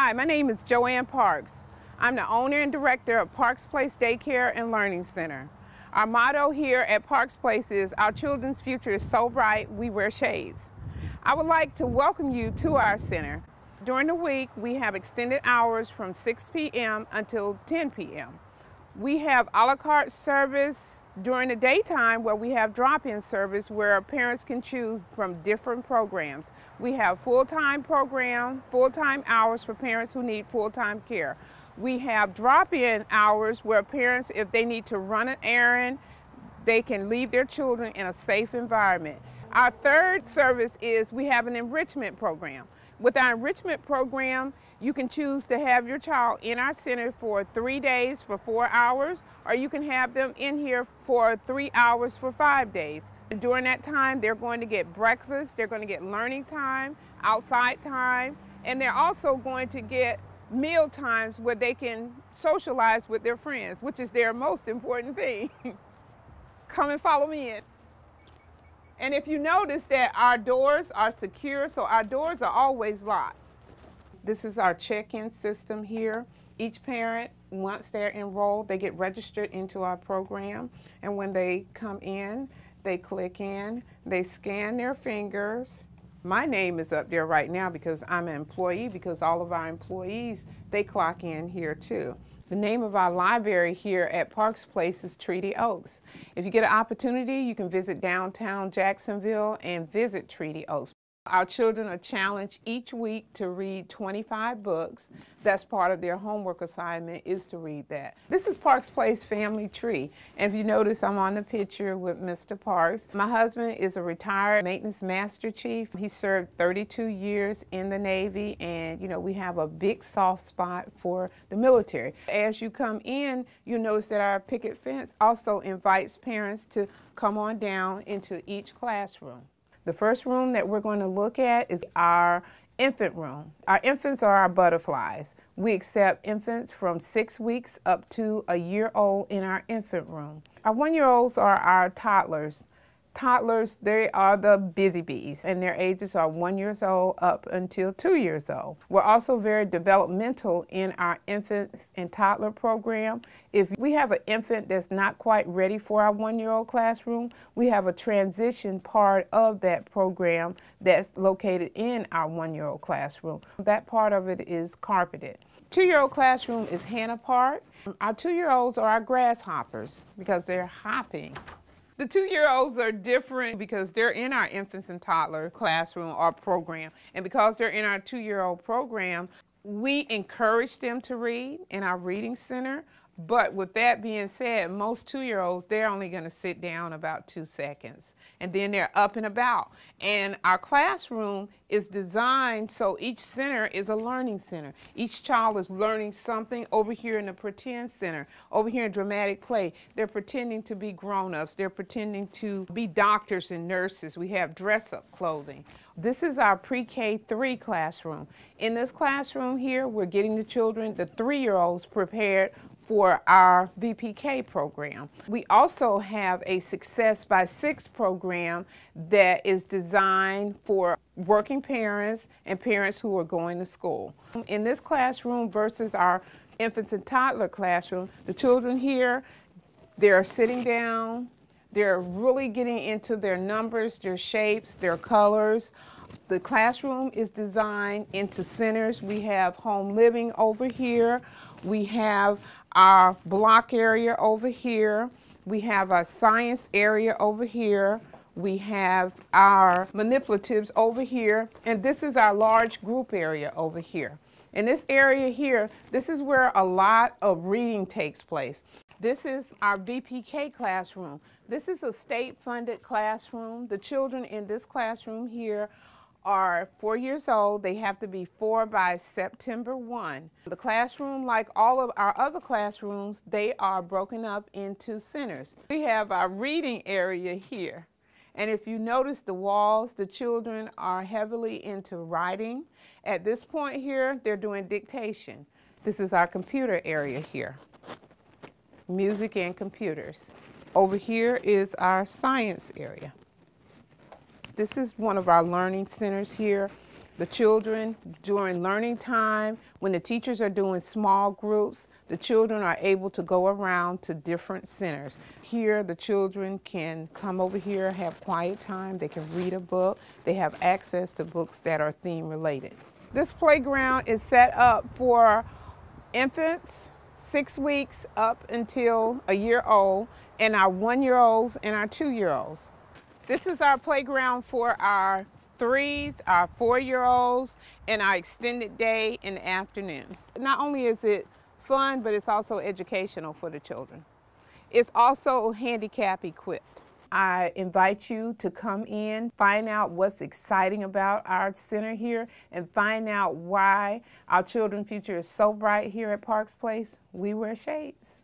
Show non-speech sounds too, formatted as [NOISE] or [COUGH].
Hi, my name is Joanne Parks. I'm the owner and director of Parks Place Daycare and Learning Center. Our motto here at Parks Place is, our children's future is so bright, we wear shades. I would like to welcome you to our center. During the week, we have extended hours from 6 p.m. until 10 p.m. We have a la carte service during the daytime where we have drop-in service where parents can choose from different programs. We have full-time program, full-time hours for parents who need full-time care. We have drop-in hours where parents, if they need to run an errand, they can leave their children in a safe environment. Our third service is we have an enrichment program. With our enrichment program, you can choose to have your child in our center for three days for four hours, or you can have them in here for three hours for five days. During that time, they're going to get breakfast, they're going to get learning time, outside time, and they're also going to get meal times where they can socialize with their friends, which is their most important thing. [LAUGHS] Come and follow me in. And if you notice that our doors are secure, so our doors are always locked. This is our check-in system here. Each parent, once they're enrolled, they get registered into our program. And when they come in, they click in, they scan their fingers. My name is up there right now because I'm an employee because all of our employees, they clock in here too. The name of our library here at Parks Place is Treaty Oaks. If you get an opportunity, you can visit downtown Jacksonville and visit Treaty Oaks. Our children are challenged each week to read 25 books. That's part of their homework assignment is to read that. This is Parks Place Family Tree. And if you notice, I'm on the picture with Mr. Parks. My husband is a retired maintenance master chief. He served 32 years in the Navy and, you know, we have a big soft spot for the military. As you come in, you notice that our picket fence also invites parents to come on down into each classroom. The first room that we're going to look at is our infant room. Our infants are our butterflies. We accept infants from six weeks up to a year old in our infant room. Our one-year-olds are our toddlers toddlers, they are the busy bees, and their ages are one years old up until two years old. We're also very developmental in our infants and toddler program. If we have an infant that's not quite ready for our one-year-old classroom, we have a transition part of that program that's located in our one-year-old classroom. That part of it is carpeted. Two-year-old classroom is Hanna Park. Our two-year-olds are our grasshoppers because they're hopping. The two-year-olds are different because they're in our infants and toddler classroom or program. And because they're in our two-year-old program, we encourage them to read in our reading center. But with that being said, most two-year-olds, they're only going to sit down about two seconds. And then they're up and about. And our classroom is designed so each center is a learning center. Each child is learning something over here in the pretend center. Over here in dramatic play, they're pretending to be grown-ups. They're pretending to be doctors and nurses. We have dress-up clothing. This is our pre-K 3 classroom. In this classroom here, we're getting the children, the three-year-olds, prepared for our VPK program. We also have a Success by Six program that is designed for working parents and parents who are going to school. In this classroom versus our infants and toddler classroom, the children here, they're sitting down, they're really getting into their numbers, their shapes, their colors. The classroom is designed into centers. We have home living over here. We have our block area over here. We have our science area over here. We have our manipulatives over here. And this is our large group area over here. In this area here, this is where a lot of reading takes place. This is our VPK classroom. This is a state-funded classroom. The children in this classroom here are four years old. They have to be four by September 1. The classroom, like all of our other classrooms, they are broken up into centers. We have our reading area here. And if you notice the walls, the children are heavily into writing. At this point here, they're doing dictation. This is our computer area here. Music and computers. Over here is our science area. This is one of our learning centers here. The children, during learning time, when the teachers are doing small groups, the children are able to go around to different centers. Here, the children can come over here, have quiet time, they can read a book, they have access to books that are theme related. This playground is set up for infants, six weeks up until a year old, and our one year olds and our two year olds. This is our playground for our threes, our four year olds, and our extended day the afternoon. Not only is it fun, but it's also educational for the children. It's also handicap equipped. I invite you to come in, find out what's exciting about our center here, and find out why our children's future is so bright here at Parks Place. We wear shades.